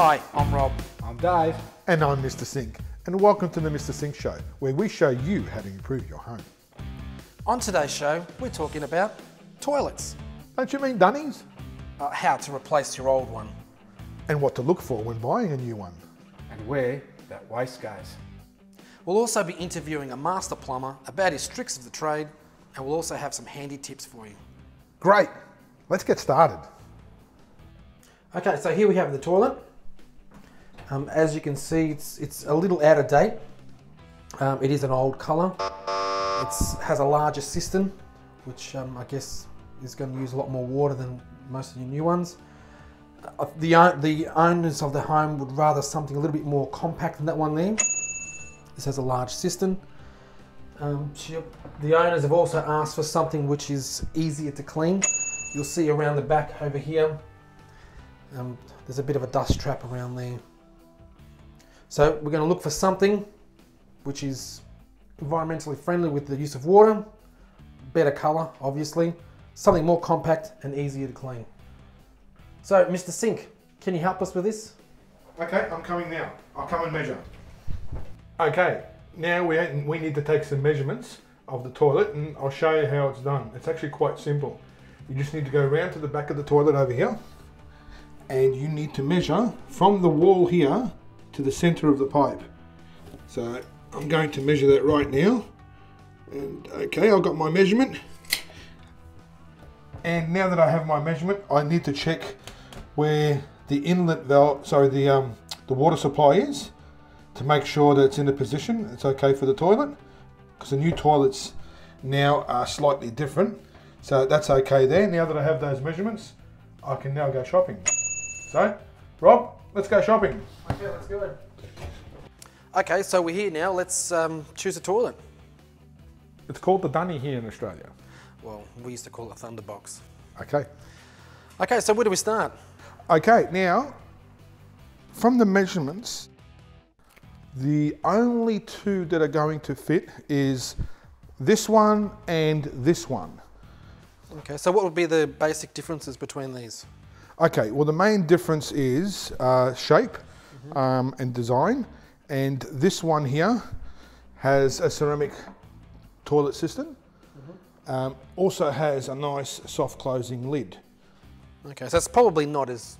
Hi, I'm Rob. I'm Dave. And I'm Mr. Sink. And welcome to the Mr. Sink Show, where we show you how to improve your home. On today's show, we're talking about toilets, Don't you mean dunnies? uh, how to replace your old one. And what to look for when buying a new one. And where that waste goes. We'll also be interviewing a master plumber about his tricks of the trade, and we'll also have some handy tips for you. Great. Let's get started. Okay, so here we have the toilet. Um, as you can see, it's, it's a little out of date. Um, it is an old colour. It has a larger cistern, which um, I guess is going to use a lot more water than most of your new ones. Uh, the, the owners of the home would rather something a little bit more compact than that one there. This has a large cistern. Um, the owners have also asked for something which is easier to clean. You'll see around the back over here, um, there's a bit of a dust trap around there. So we're going to look for something which is environmentally friendly with the use of water, better colour, obviously, something more compact and easier to clean. So, Mr. Sink, can you help us with this? Okay, I'm coming now. I'll come and measure. Okay, now we, we need to take some measurements of the toilet and I'll show you how it's done. It's actually quite simple. You just need to go around to the back of the toilet over here and you need to measure from the wall here to the center of the pipe. So I'm going to measure that right now. And okay, I've got my measurement. And now that I have my measurement, I need to check where the inlet valve, sorry, the um, the water supply is to make sure that it's in a position. It's okay for the toilet because the new toilets now are slightly different. So that's okay there. Now that I have those measurements, I can now go shopping. So, Rob, let's go shopping. Okay, let's go. Okay, so we're here now. Let's um, choose a toilet. It's called the Dunny here in Australia. Well, we used to call it Thunderbox. Okay. Okay, so where do we start? Okay, now from the measurements, the only two that are going to fit is this one and this one. Okay, so what would be the basic differences between these? Okay, well, the main difference is uh, shape um, and design. And this one here has a ceramic toilet cistern. Um, also has a nice soft closing lid. Okay, so it's probably not as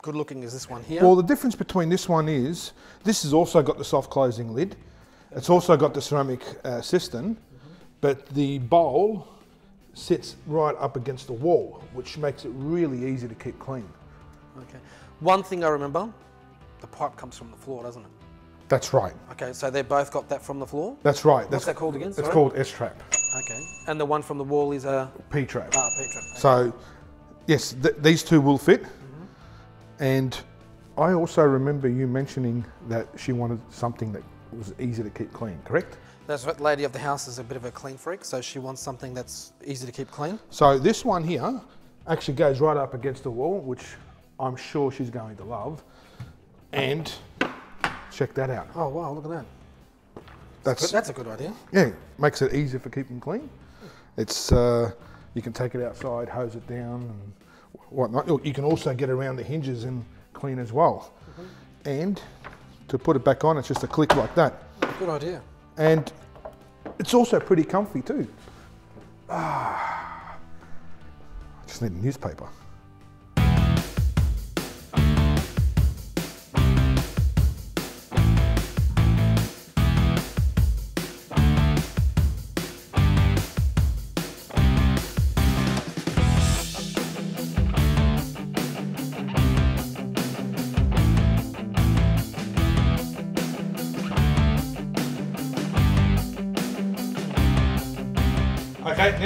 good looking as this one here. Well, the difference between this one is this has also got the soft closing lid. It's also got the ceramic uh, cistern, but the bowl sits right up against the wall, which makes it really easy to keep clean. okay. One thing I remember, the pipe comes from the floor, doesn't it? That's right. Okay, so they both got that from the floor? That's right. What's That's that called again? It's called S trap, Okay. And the one from the wall is a P trap. ah, Petra. So, yes, th- these two will fit. And I also remember you mentioning that she wanted something that was easy to keep clean, correct? That's what lady of the house is a bit of a clean freak, so she wants something that's easy to keep clean. So this one here actually goes right up against the wall, which I'm sure she's going to love. And check that out. Oh wow, look at that. That's That's a good idea. yeah, makes it easier for keeping clean. It's uh, you can take it outside, hose it down, and whatnot. You can also get around the hinges and clean as well. And to put it back on, it's just a click like that. Good idea. And it's also pretty comfy too. Ah, I just need a newspaper.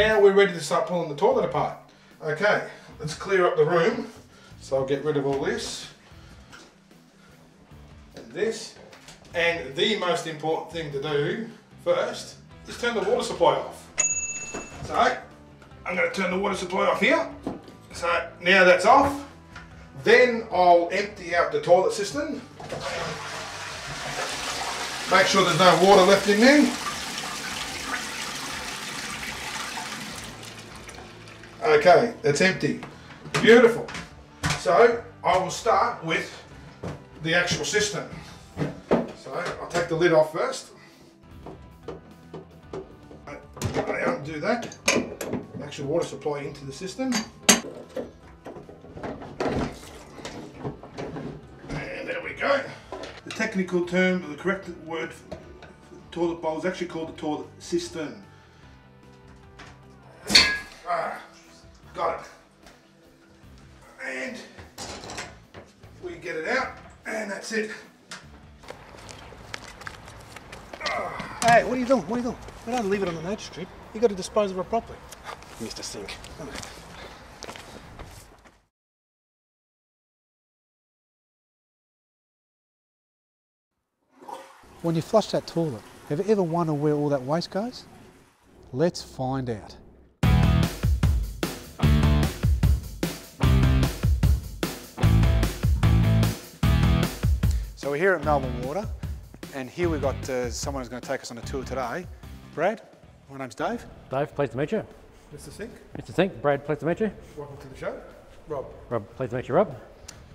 Now we're ready to start pulling the toilet apart. Okay, let's clear up the room. So I'll get rid of all this and this. And the most important thing to do first is turn the water supply off. So I'm going to turn the water supply off here. So now that's off. Then I'll empty out the toilet cistern. Make sure there's no water left in there. Okay, it's empty. Beautiful. So I will start with the actual cistern. So I'll take the lid off first. I, I undo that. Actual water supply into the cistern. And there we go. The technical term, the correct word for toilet bowl is actually called the toilet cistern. Hey, what are you doing? What are you doing? We don't leave it on the nature strip. You got to dispose of it properly. Mr. Sink. When you flush that toilet, have you ever wondered where all that waste goes? Let's find out. So we're here at Melbourne Water, and here we've got uh, someone who's going to take us on a tour today. Brad, my name's Dave. Dave, pleased to meet you. Mr. Sink, Mr. Sink, Brad, pleased to meet you. welcome to the show. Rob. Rob, pleased to meet you, Rob.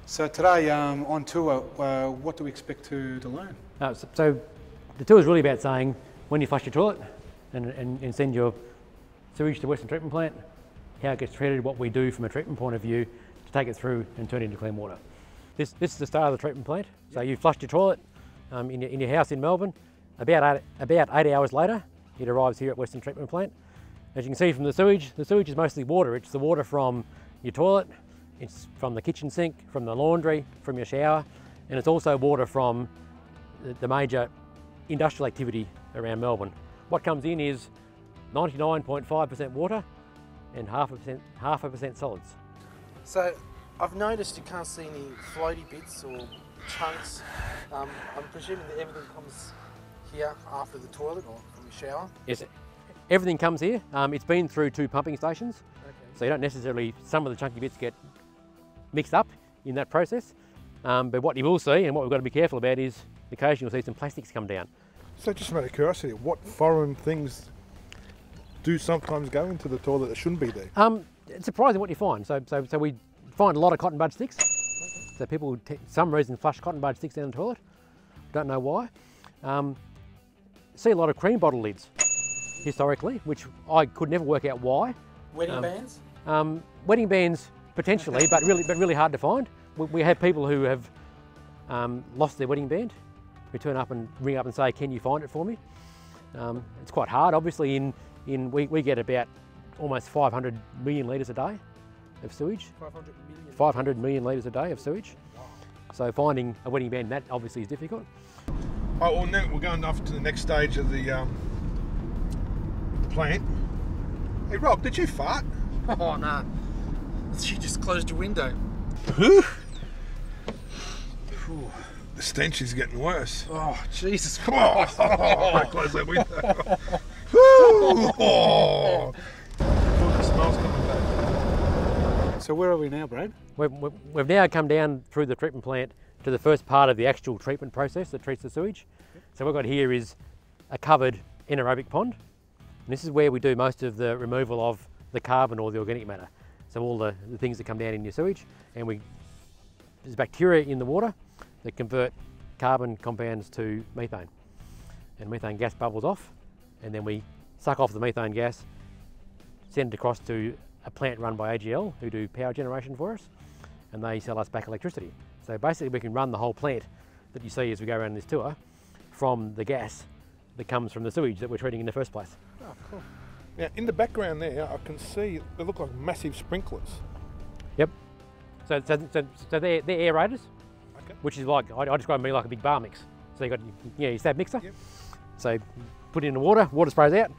So today um, on tour, uh, what do we expect to, to learn? Uh, so, so the tour is really about saying when you flush your toilet and, and, and send your sewage to Western Treatment Plant, how it gets treated, what we do from a treatment point of view to take it through and turn it into clean water. This, this is the start of the treatment plant. So you flushed your toilet um, in, your, in your house in Melbourne. About eight, about eight hours later, it arrives here at Western Treatment Plant. As you can see from the sewage, the sewage is mostly water. It's the water from your toilet, it's from the kitchen sink, from the laundry, from your shower, and it's also water from the, major industrial activity around Melbourne. What comes in is 99.5% water and half a percent, half a percent solids. So I've noticed you can't see any floaty bits or chunks. Um, I'm presuming that everything comes here after the toilet or from the shower. Yes, everything comes here. Um, it's been through two pumping stations, Okay. so you don't necessarily, some of the chunky bits get mixed up in that process. Um, but what you will see and what we've got to be careful about is occasionally you'll see some plastics come down. So just out of curiosity, what foreign things do sometimes go into the toilet that shouldn't be there? Um, it's surprising what you find. So, so, so we find a lot of cotton bud sticks. So people, t- some reason, flush cotton bud sticks down the toilet. Don't know why. Um, see a lot of cream bottle lids historically, which I could never work out why. Wedding Um, bands? Um, wedding bands potentially, but really, but really hard to find. We, we have people who have um, lost their wedding band, who turn up and ring up and say, "Can you find it for me?" Um, it's quite hard. Obviously, in in we, we get about almost 500 million litres a day of sewage. 500 million. 500 million litres a day of sewage. So finding a wedding band that obviously is difficult. Oh, well, now we're going off to the next stage of the, um, the plant. Hey, Rob, did you fart? Oh, nah. She just closed your window. Who? The stench is getting worse. Oh, Jesus Come on! Oh, close that window. Oh. The smell's coming back. So where are we now, Brad? We've, we've now come down through the treatment plant to the first part of the actual treatment process that treats the sewage. So what we've got here is a covered anaerobic pond. And this is where we do most of the removal of the carbon or the organic matter. So all the, the things that come down in your sewage and we there's bacteria in the water that convert carbon compounds to methane. And methane gas bubbles off and then we suck off the methane gas, send it across to a plant run by AGL who do power generation for us and they sell us back electricity. So basically we can run the whole plant that you see as we go around this tour from the gas that comes from the sewage that we're treating in the first place. Oh, cool. Now, in the background there, I can see they look like massive sprinklers. Yep. So, so, so, so they're, they're aerators, Okay. which is like, I, I describe them like a big Bamix. So you got you know, your stab mixer. Yep. So put it in the water, water sprays out.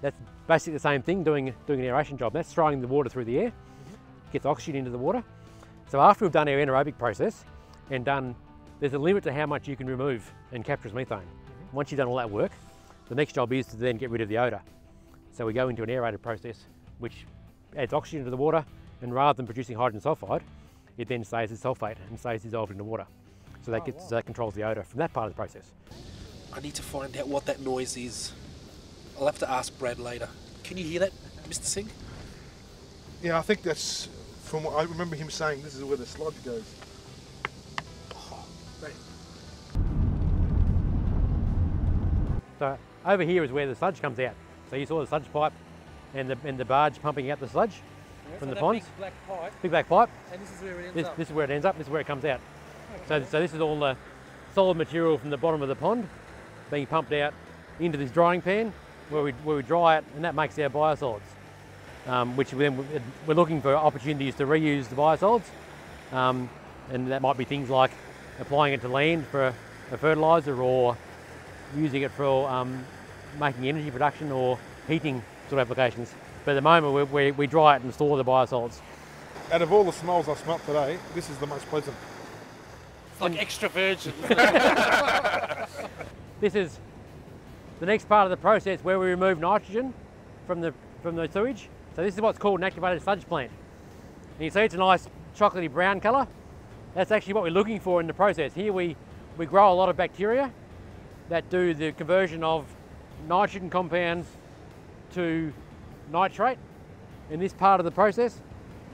That's basically the same thing, doing, doing an aeration job. That's throwing the water through the air, mm-hmm. gets oxygen into the water. So after we've done our anaerobic process and done, there's a limit to how much you can remove and capture as methane. Mm-hmm. Once you've done all that work, the next job is to then get rid of the odour. So we go into an aerated process which adds oxygen to the water and rather than producing hydrogen sulfide, it then stays as sulfate and stays dissolved in the water. So that, oh, gets, that controls the odour from that part of the process. I need to find out what that noise is. I'll have to ask Brad later. Can you hear that, Mr. Sink? Yeah, I think that's from what I remember him saying, this is where the sludge goes. Oh, so over here is where the sludge comes out. So you saw the sludge pipe and the, and the barge pumping out the sludge yeah, from so the pond. Big black pipe. Big black pipe. And this is where it ends this, up. This is where it ends up. This is where it comes out. Okay. So, so this is all the solid material from the bottom of the pond being pumped out into this drying pan where we, where we dry it and that makes our biosolids. Um, which then we're looking for opportunities to reuse the biosolids. Um, and that might be things like applying it to land for a fertiliser or using it for um, making energy production or heating sort of applications. But at the moment we, we, we dry it and store the biosolids. Out of all the smells I smelt today, this is the most pleasant. It's like extra virgin. This is the next part of the process where we remove nitrogen from the, from the sewage. So this is what's called an activated sludge plant. And you see it's a nice chocolatey brown colour. That's actually what we're looking for in the process. Here we, we grow a lot of bacteria that do the conversion of nitrogen compounds to nitrate in this part of the process.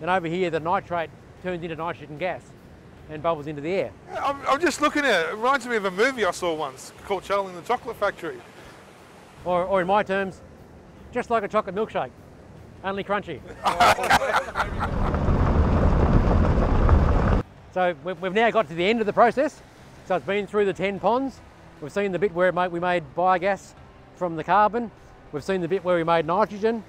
And over here the nitrate turns into nitrogen gas and bubbles into the air. I'm, I'm just looking at it. It reminds me of a movie I saw once called Charlie and the Chocolate Factory. Or, or in my terms, just like a chocolate milkshake, only crunchy. so we've, now got to the end of the process. So it's been through the 10 ponds. We've seen the bit where made, we made biogas from the carbon. We've seen the bit where we made nitrogen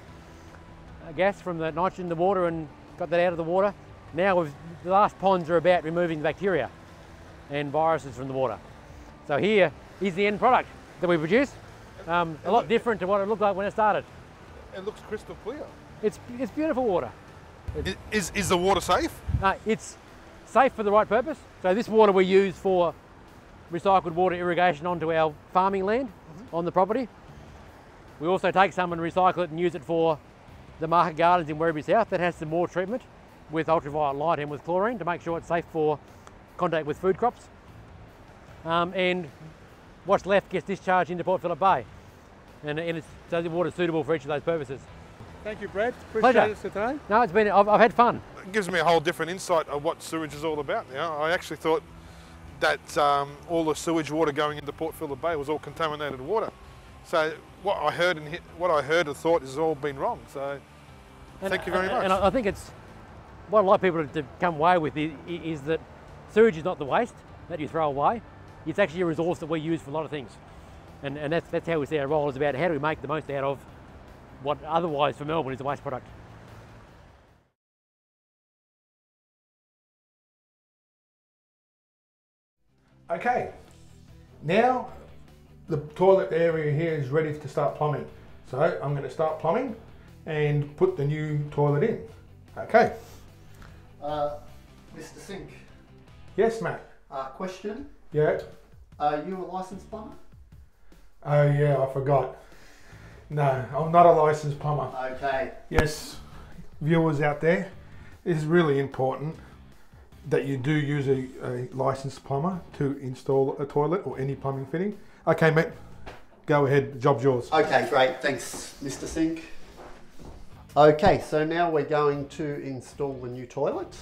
uh, gas from the nitrogen in the water and got that out of the water. Now we've, the last ponds are about removing the bacteria and viruses from the water. So here is the end product that we produced. Um, a lot different to what it looked like when it started. It looks crystal clear. It's, it's beautiful water. I- Is, is the water safe? Uh, it's safe for the right purpose. So this water we use for recycled water irrigation onto our farming land on the property. We also take some and recycle it and use it for the market gardens in Werribee South that has some more treatment with ultraviolet light and with chlorine to make sure it's safe for contact with food crops. Um, and what's left gets discharged into Port Phillip Bay. And, and it's, so the water's suitable for each of those purposes. Thank you, Brad. Appreciate Pleasure. it today. No, it's been, I've, I've had fun. It gives me a whole different insight of what sewage is all about now. I actually thought that um, all the sewage water going into Port Phillip Bay was all contaminated water. So what I heard and hit, what I heard and thought has all been wrong. So And- Thank you very and- much. And I I think it's what a lot of people to come away with is, is that sewage is not the waste that you throw away. It's actually a resource that we use for a lot of things. And, and that's, that's how we see our role is about how do we make the most out of what otherwise for Melbourne is a waste product. Okay, now the toilet area here is ready to start plumbing. So I'm going to start plumbing and put the new toilet in. Okay, Uh, Mr. Sink, yes, Matt. uh, question. Yeah. Uh, Are you a licensed plumber? Oh, yeah, I forgot. No, I'm not a licensed plumber. Okay. Yes, viewers out there, it is really important that you do use a, a licensed plumber to install a toilet or any plumbing fitting. Okay, mate, go ahead. Job's yours. Okay, great. Thanks, Mr. Sink. Okay, so now we're going to install the new toilet.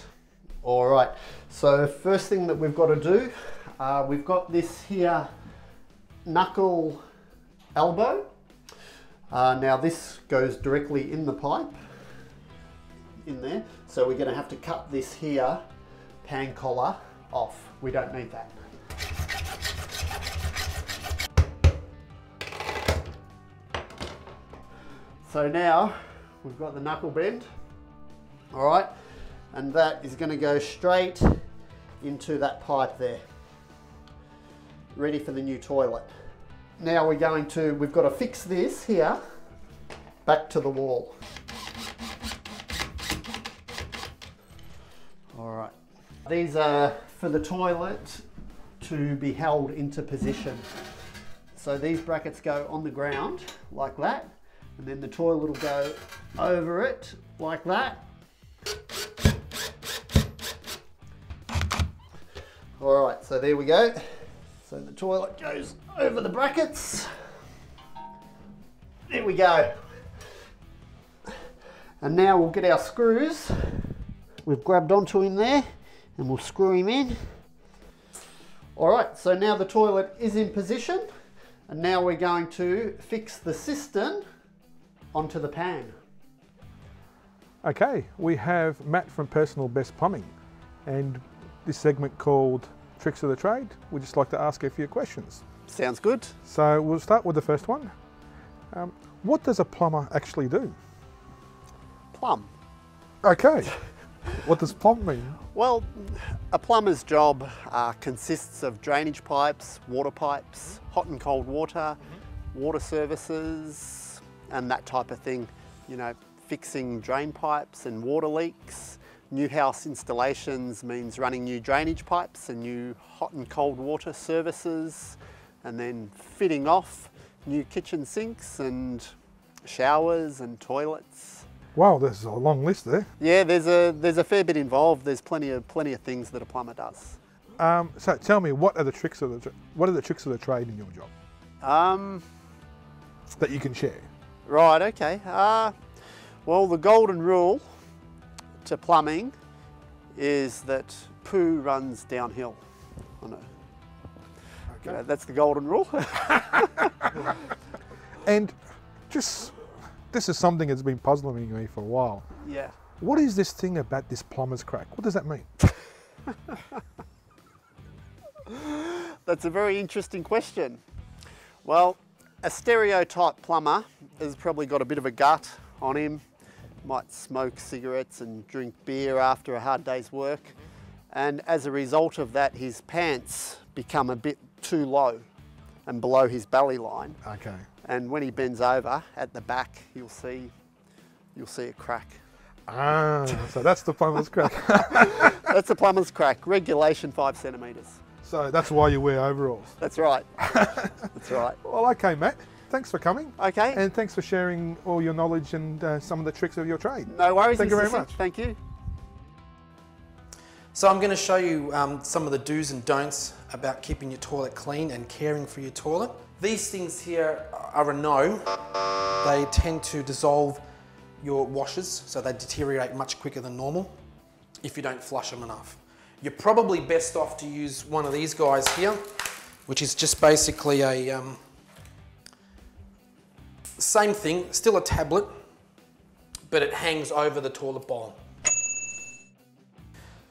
All right, so first thing that we've got to do, uh, we've got this here knuckle elbow. Uh, now this goes directly in the pipe, in there. So we're going to have to cut this here pan collar off. We don't need that. So now we've got the knuckle bend, all right, and that is going to go straight into that pipe there, ready for the new toilet. Now we're going to, we've got to fix this here back to the wall. All right, these are for the toilet to be held into position. So these brackets go on the ground like that, and then the toilet will go over it like that. All right, so there we go. So the toilet goes over the brackets. There we go. And now we'll get our screws. We've grabbed onto him there and we'll screw him in. All right, so now the toilet is in position And now we're going to fix the cistern onto the pan. Okay, we have Matt from Personal Best Plumbing, and this segment called Tricks of the Trade. We'd just like to ask a few questions. Sounds good. So we'll start with the first one. Um, what does a plumber actually do? Plum. Okay, what does plumb mean? Well, a plumber's job uh, consists of drainage pipes, water pipes, hot and cold water, water services, and that type of thing. You know, fixing drain pipes and water leaks. New house installations means running new drainage pipes and new hot and cold water services, and then fitting off new kitchen sinks and showers and toilets. Wow, there's a long list there. Yeah, there's a there's a fair bit involved. There's plenty of plenty of things that a plumber does. Um, so tell me, what are the tricks of the what are the tricks of the trade in your job Um, that you can share? right, okay. Uh, well, the golden rule to plumbing is that poo runs downhill. I know. You know, that's the golden rule. And just this is something that's been puzzling me for a while. yeah. What is this thing about this plumber's crack? What does that mean? That's a very interesting question. Well, a stereotype plumber has probably got a bit of a gut on him, might smoke cigarettes and drink beer after a hard day's work. And as a result of that, his pants become a bit too low and below his belly line. Okay. And when he bends over at the back, you'll see, you'll see a crack. Ah, so that's the plumber's crack. That's a plumber's crack, regulation five centimetres. so that's why you wear overalls. That's right. That's right. Well, okay, Matt. Thanks for coming. Okay. And thanks for sharing all your knowledge and uh, some of the tricks of your trade. No worries. Thank you very much. Thank you. So I'm going to show you um, some of the do's and don'ts about keeping your toilet clean and caring for your toilet. These things here are a no. They tend to dissolve your washers, so they deteriorate much quicker than normal if you don't flush them enough. You're probably best off to use one of these guys here, which is just basically a um, same thing, still a tablet, but it hangs over the toilet bowl.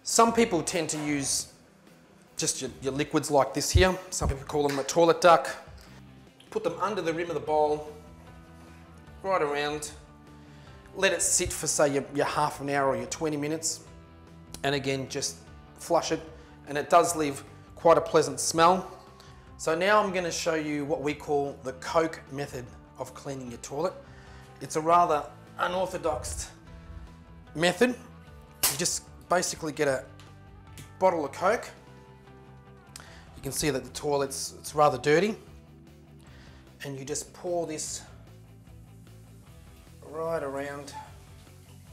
Some people tend to use just your, your liquids like this here. Some people call them a toilet duck. Put them under the rim of the bowl, right around. Let it sit for say your, your half an hour or your 20 minutes. And again, just flush it. And it does leave quite a pleasant smell. So now I'm gonna show you what we call the Coke method of cleaning your toilet. It's a rather unorthodox method. You just basically get a bottle of Coke. You can see that the toilet's it's rather dirty. And you just pour this right around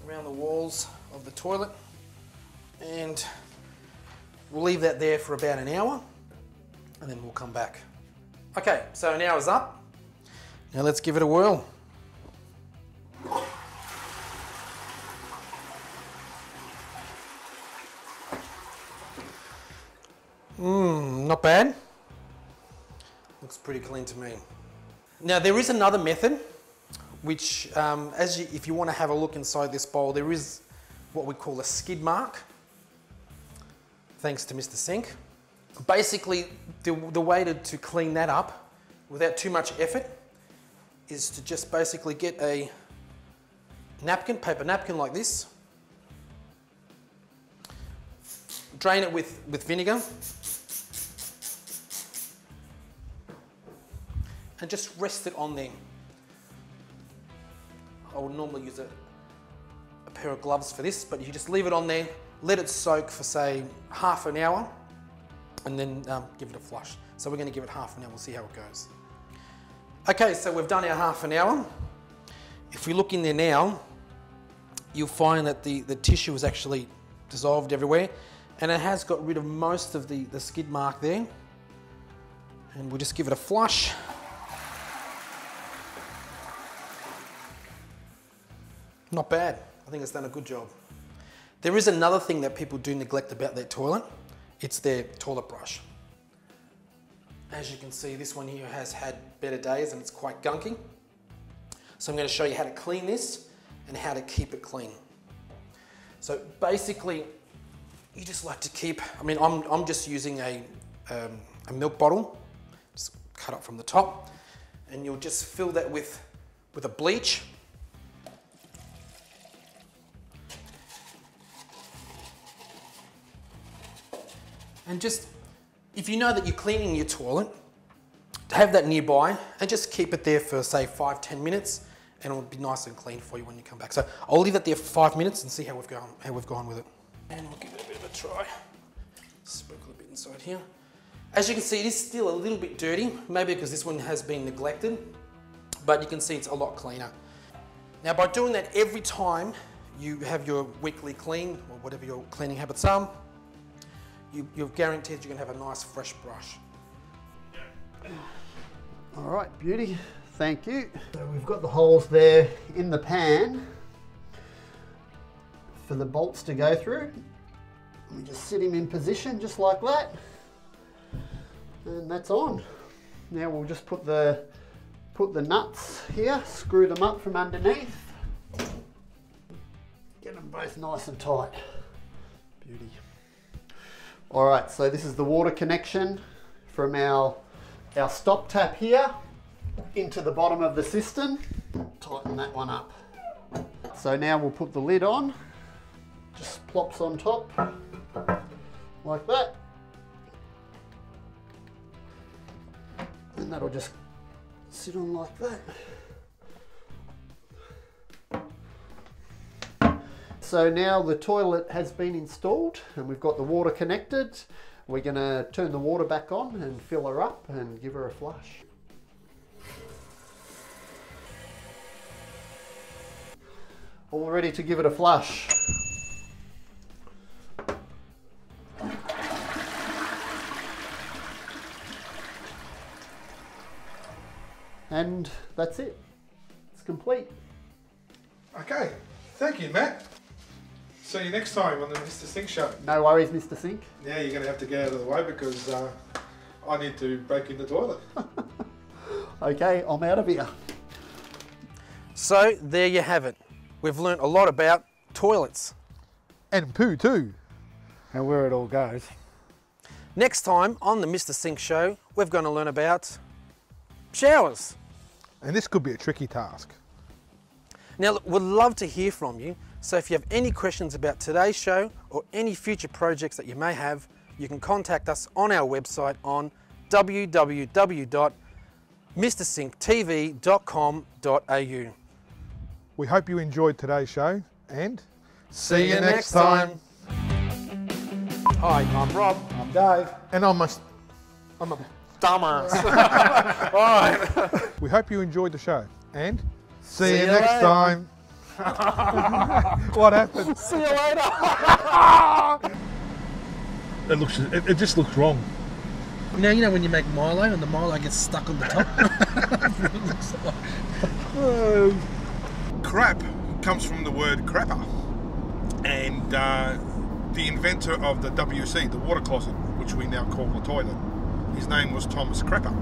around the walls of the toilet. And we'll leave that there for about an hour and then we'll come back. Okay, so an hour's up. Now let's give it a whirl. Mmm, not bad. Looks pretty clean to me. Now there is another method, which um, as you, if you want to have a look inside this bowl, there is what we call a skid mark, thanks to Mr. Sink. Basically, the, the way to, to clean that up without too much effort is to just basically get a napkin, paper napkin like this, drain it with, with vinegar, and just rest it on there. I would normally use a, a pair of gloves for this, but you just leave it on there, let it soak for say half an hour, and then um, give it a flush. So we're going to give it half an hour, we'll see how it goes. Okay, so we've done our half an hour. If we look in there now, you'll find that the, the tissue is actually dissolved everywhere and it has got rid of most of the, the skid mark there. And we'll just give it a flush. Not bad. I think it's done a good job. There is another thing that people do neglect about their toilet. It's their toilet brush. As you can see, this one here has had better days and it's quite gunky. So I'm going to show you how to clean this and how to keep it clean. So basically, you just like to keep, I mean, I'm, I'm just using a, um, a milk bottle, just cut up from the top, and you'll just fill that with, with a bleach. And just, if you know that you're cleaning your toilet, have that nearby and just keep it there for say five, 10 minutes and it'll be nice and clean for you when you come back. So I'll leave it there for five minutes and see how we've gone, how we've gone with it. And we'll give it a bit of a try. Sprinkle a bit inside here. As you can see, it is still a little bit dirty, maybe because this one has been neglected, but you can see it's a lot cleaner. Now by doing that every time you have your weekly clean or whatever your cleaning habits are, you, you're guaranteed you're gonna have a nice fresh brush. All right, beauty. Thank you. So we've got the holes there in the pan for the bolts to go through. We just sit him in position just like that. And that's on. Now we'll just put the put the nuts here, screw them up from underneath. Get them both nice and tight. Beauty. All right, so this is the water connection from our our stop tap here into the bottom of the cistern. Tighten that one up. So now we'll put the lid on. Just plops on top like that. And that'll just sit on like that. So now the toilet has been installed and we've got the water connected. We're going to turn the water back on and fill her up and give her a flush. All ready to give it a flush. And that's it. It's complete. Okay, thank you, Matt. See you next time on the Mr. Sink Show. No worries, Mr. Sink. Now you're going to have to get out of the way because uh, I need to break in the toilet. Okay, I'm out of here. So there you have it. We've learnt a lot about toilets. and poo too. And where it all goes. Next time on the Mr. Sink Show, we're going to learn about showers. And this could be a tricky task. Now, look, we'd love to hear from you. So if you have any questions about today's show or any future projects that you may have, you can contact us on our website on www.mrsinktv.com.au. We hope you enjoyed today's show and See you next time. Hi, I'm Rob. I'm Dave. and I must I'm a, Dumbass. All right. we hope you enjoyed the show and see, See you you next later. time. what happened? See you later. It looks it, it just looks wrong. Now you know when you make Milo and the Milo gets stuck on the top. It looks like- crap comes from the word crapper. And uh, the inventor of the WC, the water closet, which we now call the toilet, his name was Thomas Crapper.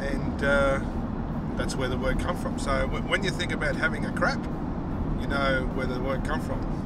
And uh, that's where the word comes from. So when you think about having a crap, you know where the word come from.